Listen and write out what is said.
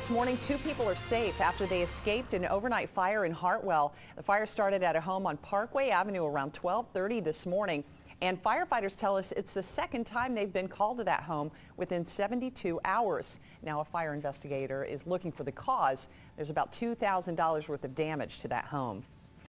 this morning, two people are safe after they escaped an overnight fire in Hartwell. The fire started at a home on Parkway Avenue around 1230 this morning. And firefighters tell us it's the second time they've been called to that home within 72 hours. Now a fire investigator is looking for the cause. There's about $2,000 worth of damage to that home.